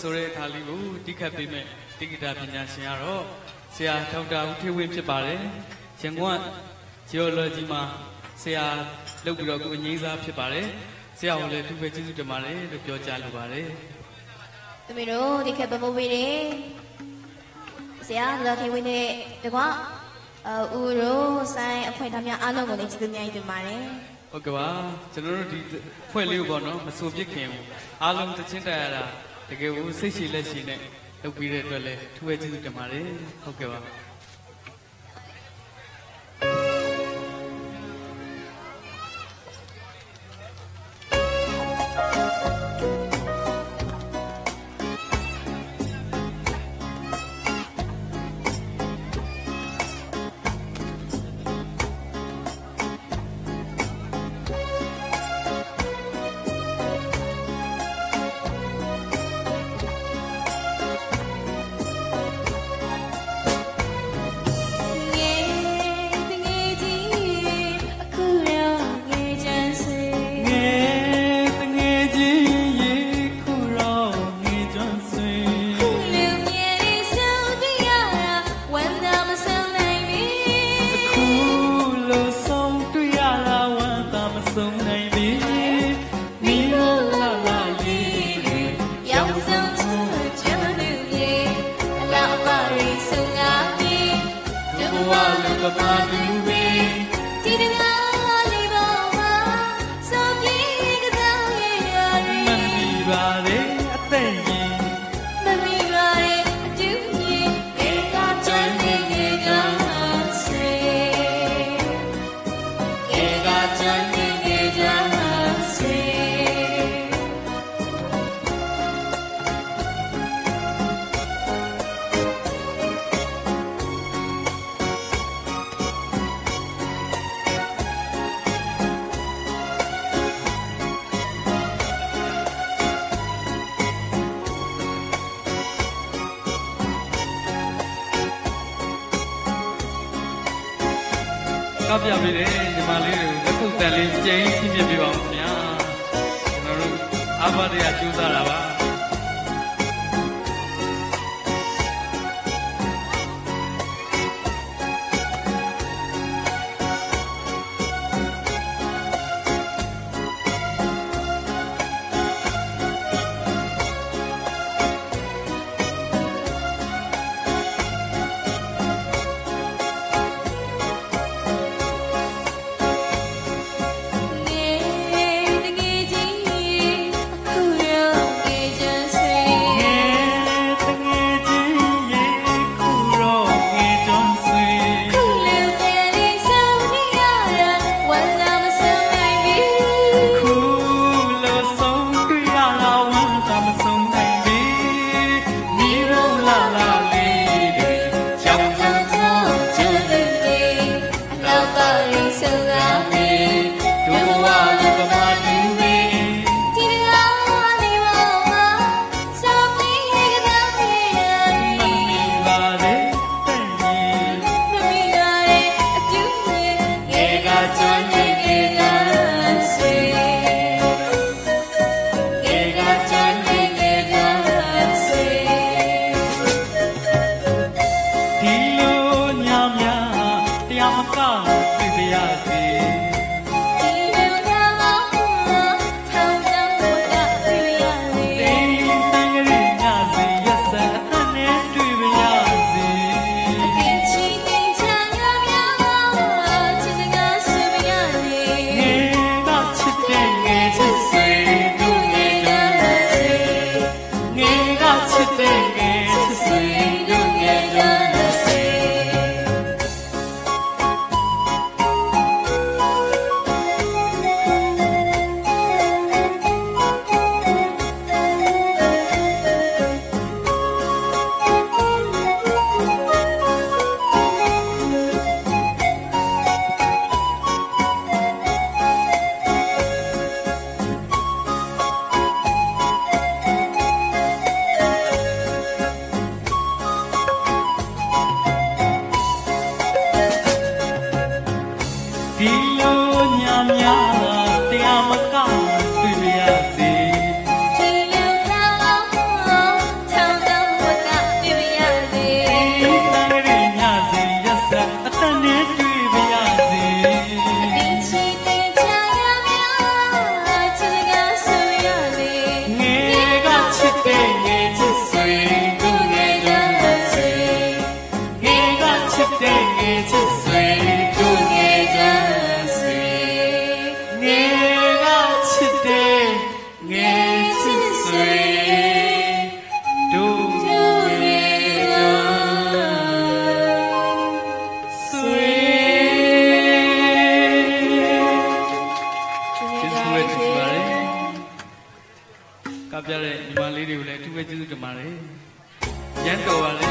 ဆိုတဲ့အခါလေးကိုတိခတ်ပေးမဲ့တိဂတာပညာရှင်ကတော့ဆရာဒေါက်တာဦးထေဝင်းဖြစ်ပါတယ်ရန်ကုန်က geology မှာဆရာလုပ်ပြီးတော့ကိုအငိမ့်စားဖြစ်ပါတယ်ဆရာကိုလည်းသူပဲကျေးဇူးတင်ပါတယ်လို့ပြောကြားလိုပါတယ်သမီးတို့ဒီခက်ပမိုးပေးတယ်ဆရာလော်ထေဝင်းနဲ့တကွာအူရိုဆိုင်အဖွဲ့သားများအားလုံးကိုလည်းကျေးဇူးများတင်ပါတယ်ဟုတ်ကဲ့ပါကျွန်တော်တို့ဒီဖွဲ့လေးကိုပေါ့နော်မဆိုပြစ်ခင်ဘူးအားလုံးတချင်းတက်ရတာ တကယ်ကိုစိတ်ရှိလက်ရှိနဲ့လုပ်ပြီးတဲ့အတွက်လည်းသူပဲကျေးဇူးတင်ပါတယ်ဟုတ်ကဲ့ပါ ဆုံးနိုင်ပြီမိလို့လာလာလေးတွေရောင်စုံစုချမ်းလူရေအလားအပါရီဆုံးငါမြေဒီဘဝလုံးကပါလူပဲ ကောက်ပြပေးတယ်ညီမလေးတွေကိုလက်ခုပ်တန်လေးကျင်းချင်းမြစ်ပြပါဦးခင်ဗျာကျွန်တော်တို့အာဘတရားကျူးစားတာပါ ပြပြရစီ ပဲကျေးဇူးတင်ပါတယ်ရန်တော်ပါလေ